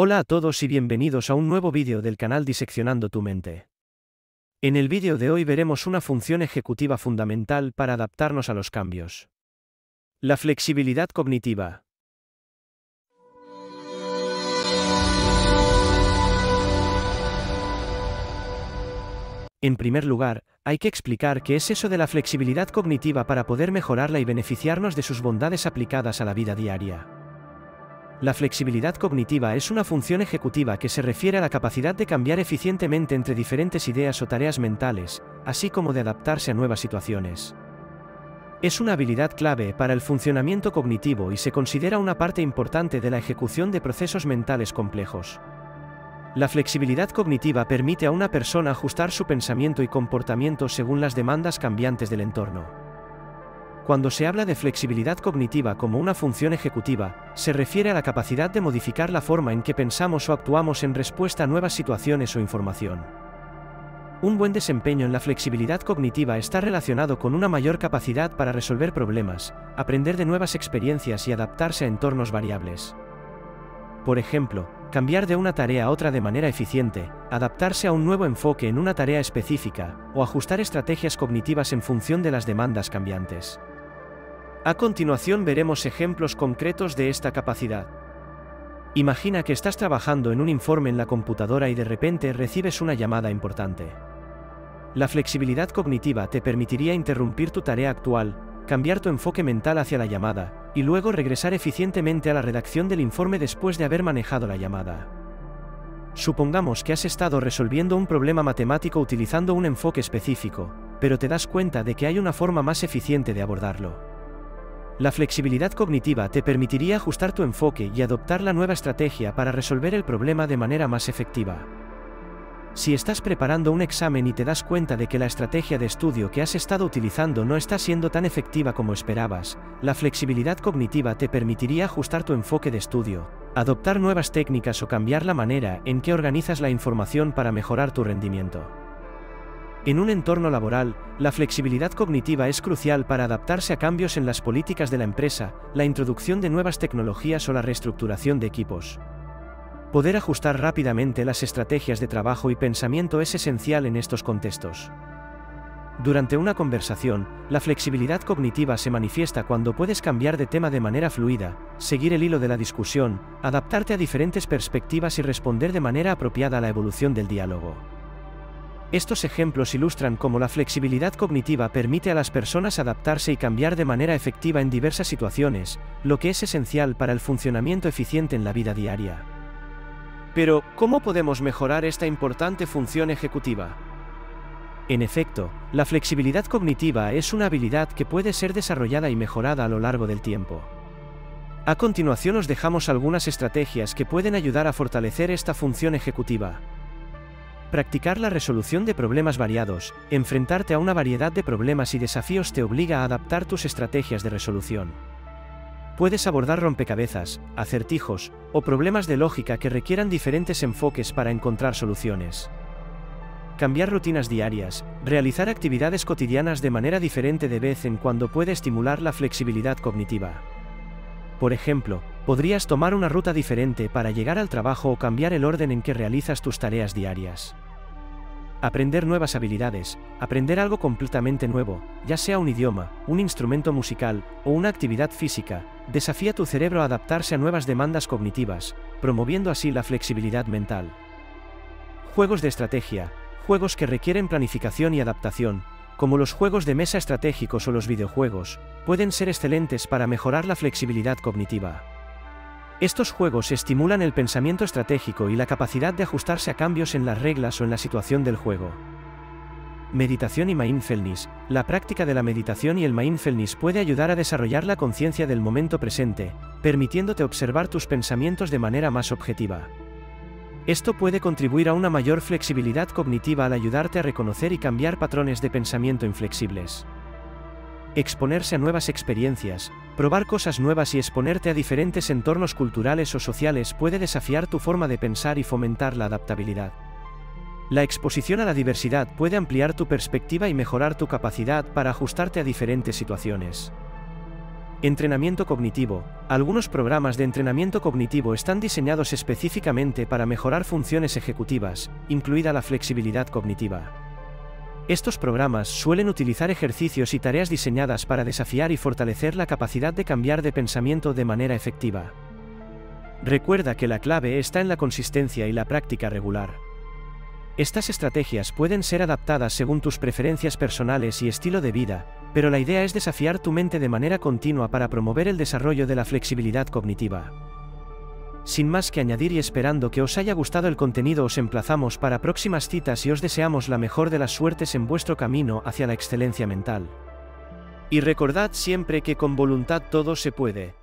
Hola a todos y bienvenidos a un nuevo vídeo del canal Diseccionando tu mente. En el vídeo de hoy veremos una función ejecutiva fundamental para adaptarnos a los cambios. La flexibilidad cognitiva. En primer lugar, hay que explicar qué es eso de la flexibilidad cognitiva para poder mejorarla y beneficiarnos de sus bondades aplicadas a la vida diaria. La flexibilidad cognitiva es una función ejecutiva que se refiere a la capacidad de cambiar eficientemente entre diferentes ideas o tareas mentales, así como de adaptarse a nuevas situaciones. Es una habilidad clave para el funcionamiento cognitivo y se considera una parte importante de la ejecución de procesos mentales complejos. La flexibilidad cognitiva permite a una persona ajustar su pensamiento y comportamiento según las demandas cambiantes del entorno. Cuando se habla de flexibilidad cognitiva como una función ejecutiva, se refiere a la capacidad de modificar la forma en que pensamos o actuamos en respuesta a nuevas situaciones o información. Un buen desempeño en la flexibilidad cognitiva está relacionado con una mayor capacidad para resolver problemas, aprender de nuevas experiencias y adaptarse a entornos variables. Por ejemplo, cambiar de una tarea a otra de manera eficiente, adaptarse a un nuevo enfoque en una tarea específica, o ajustar estrategias cognitivas en función de las demandas cambiantes. A continuación veremos ejemplos concretos de esta capacidad. Imagina que estás trabajando en un informe en la computadora y de repente recibes una llamada importante. La flexibilidad cognitiva te permitiría interrumpir tu tarea actual, cambiar tu enfoque mental hacia la llamada, y luego regresar eficientemente a la redacción del informe después de haber manejado la llamada. Supongamos que has estado resolviendo un problema matemático utilizando un enfoque específico, pero te das cuenta de que hay una forma más eficiente de abordarlo. La flexibilidad cognitiva te permitiría ajustar tu enfoque y adoptar la nueva estrategia para resolver el problema de manera más efectiva. Si estás preparando un examen y te das cuenta de que la estrategia de estudio que has estado utilizando no está siendo tan efectiva como esperabas, la flexibilidad cognitiva te permitiría ajustar tu enfoque de estudio, adoptar nuevas técnicas o cambiar la manera en que organizas la información para mejorar tu rendimiento. En un entorno laboral, la flexibilidad cognitiva es crucial para adaptarse a cambios en las políticas de la empresa, la introducción de nuevas tecnologías o la reestructuración de equipos. Poder ajustar rápidamente las estrategias de trabajo y pensamiento es esencial en estos contextos. Durante una conversación, la flexibilidad cognitiva se manifiesta cuando puedes cambiar de tema de manera fluida, seguir el hilo de la discusión, adaptarte a diferentes perspectivas y responder de manera apropiada a la evolución del diálogo. Estos ejemplos ilustran cómo la flexibilidad cognitiva permite a las personas adaptarse y cambiar de manera efectiva en diversas situaciones, lo que es esencial para el funcionamiento eficiente en la vida diaria. Pero, ¿cómo podemos mejorar esta importante función ejecutiva? En efecto, la flexibilidad cognitiva es una habilidad que puede ser desarrollada y mejorada a lo largo del tiempo. A continuación os dejamos algunas estrategias que pueden ayudar a fortalecer esta función ejecutiva. Practicar la resolución de problemas variados, enfrentarte a una variedad de problemas y desafíos te obliga a adaptar tus estrategias de resolución. Puedes abordar rompecabezas, acertijos, o problemas de lógica que requieran diferentes enfoques para encontrar soluciones. Cambiar rutinas diarias, realizar actividades cotidianas de manera diferente de vez en cuando puede estimular la flexibilidad cognitiva. Por ejemplo, podrías tomar una ruta diferente para llegar al trabajo o cambiar el orden en que realizas tus tareas diarias. Aprender nuevas habilidades, aprender algo completamente nuevo, ya sea un idioma, un instrumento musical o una actividad física, desafía tu cerebro a adaptarse a nuevas demandas cognitivas, promoviendo así la flexibilidad mental. Juegos de estrategia, juegos que requieren planificación y adaptación, como los juegos de mesa estratégicos o los videojuegos, pueden ser excelentes para mejorar la flexibilidad cognitiva. Estos juegos estimulan el pensamiento estratégico y la capacidad de ajustarse a cambios en las reglas o en la situación del juego. Meditación y mindfulness. La práctica de la meditación y el mindfulness puede ayudar a desarrollar la conciencia del momento presente, permitiéndote observar tus pensamientos de manera más objetiva. Esto puede contribuir a una mayor flexibilidad cognitiva al ayudarte a reconocer y cambiar patrones de pensamiento inflexibles. Exponerse a nuevas experiencias, probar cosas nuevas y exponerte a diferentes entornos culturales o sociales puede desafiar tu forma de pensar y fomentar la adaptabilidad. La exposición a la diversidad puede ampliar tu perspectiva y mejorar tu capacidad para ajustarte a diferentes situaciones. Entrenamiento cognitivo. Algunos programas de entrenamiento cognitivo están diseñados específicamente para mejorar funciones ejecutivas, incluida la flexibilidad cognitiva. Estos programas suelen utilizar ejercicios y tareas diseñadas para desafiar y fortalecer la capacidad de cambiar de pensamiento de manera efectiva. Recuerda que la clave está en la consistencia y la práctica regular. Estas estrategias pueden ser adaptadas según tus preferencias personales y estilo de vida, pero la idea es desafiar tu mente de manera continua para promover el desarrollo de la flexibilidad cognitiva. Sin más que añadir y esperando que os haya gustado el contenido os emplazamos para próximas citas y os deseamos la mejor de las suertes en vuestro camino hacia la excelencia mental. Y recordad siempre que con voluntad todo se puede.